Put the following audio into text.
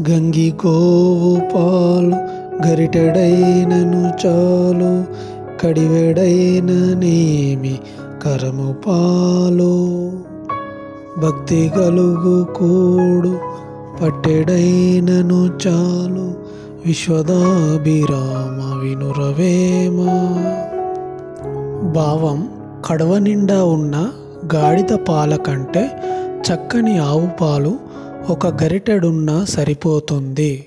గంగి గోవు పాలు గరిటెడైనను చాలు కడివెడైన నేమి కరము పాలు. భక్తి గలుగు కూడు పట్టెడైనను చాలు విశ్వదాభిరామ వినురవేమ. భావం కడవ నిండా ఉన్న గాడిద పాల కంటే చక్కని ఆవు పాలు ఒక గరిటెడున్నా సరిపోతుంది.